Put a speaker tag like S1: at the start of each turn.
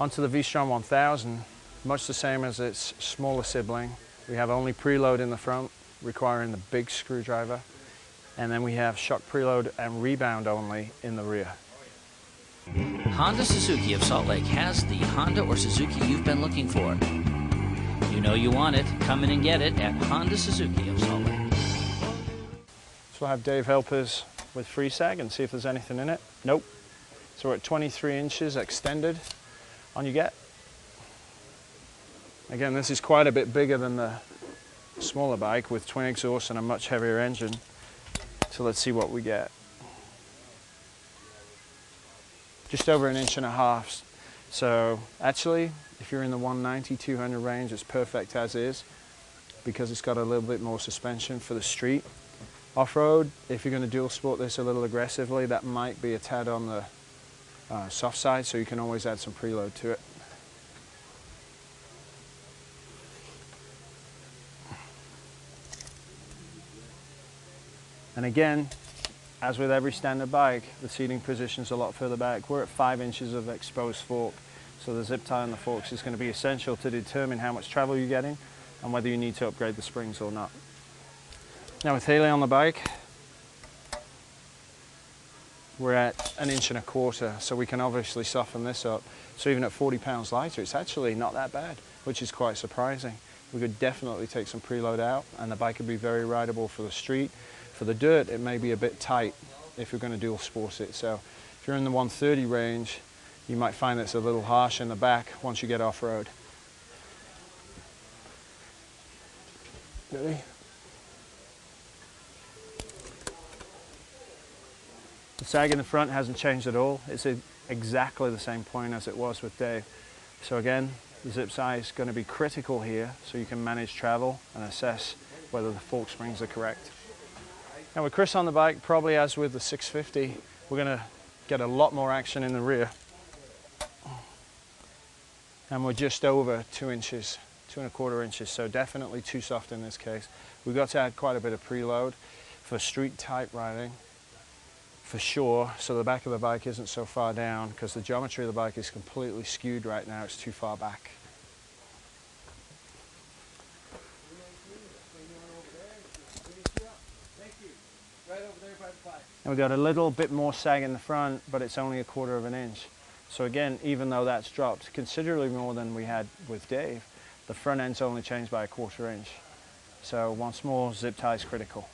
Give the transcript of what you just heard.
S1: Onto the V-Strom 1000, much the same as its smaller sibling. We have only preload in the front, requiring the big screwdriver. And then we have shock preload and rebound only in the rear.
S2: Honda Suzuki of Salt Lake has the Honda or Suzuki you've been looking for. You know you want it. Come in and get it at Honda Suzuki of Salt Lake.
S1: So we'll have Dave help us with free sag and see if there's anything in it. Nope. So we're at 23 inches extended. On you get. Again, this is quite a bit bigger than the smaller bike with twin exhaust and a much heavier engine. So let's see what we get. Just over an inch and a half. So actually, if you're in the 190, 200 range, it's perfect as is because it's got a little bit more suspension for the street. Off-road, if you're going to dual sport this a little aggressively, that might be a tad on the uh, soft side, so you can always add some preload to it. And again, as with every standard bike, the seating position's a lot further back. We're at five inches of exposed fork, so the zip tie on the forks is going to be essential to determine how much travel you're getting and whether you need to upgrade the springs or not. Now with Haley on the bike, we're at an inch and a quarter, so we can obviously soften this up. So even at 40 pounds lighter, it's actually not that bad, which is quite surprising. We could definitely take some preload out and the bike would be very rideable for the street. For the dirt, it may be a bit tight if you're going to dual sport it. So if you're in the 130 range, you might find it's a little harsh in the back once you get off-road. Ready? The sag in the front hasn't changed at all. It's exactly the same point as it was with Dave. So again, the zip size is going to be critical here so you can manage travel and assess whether the fork springs are correct. Now with Chris on the bike, probably as with the 650, we're going to get a lot more action in the rear. And we're just over two inches, two and a quarter inches, so definitely too soft in this case. We've got to add quite a bit of preload for street type riding for sure, so the back of the bike isn't so far down because the geometry of the bike is completely skewed right now, it's too far back. And we've got a little bit more sag in the front, but it's only a quarter of an inch. So again, even though that's dropped considerably more than we had with Dave, the front end's only changed by a quarter inch. So once more, zip tie is critical.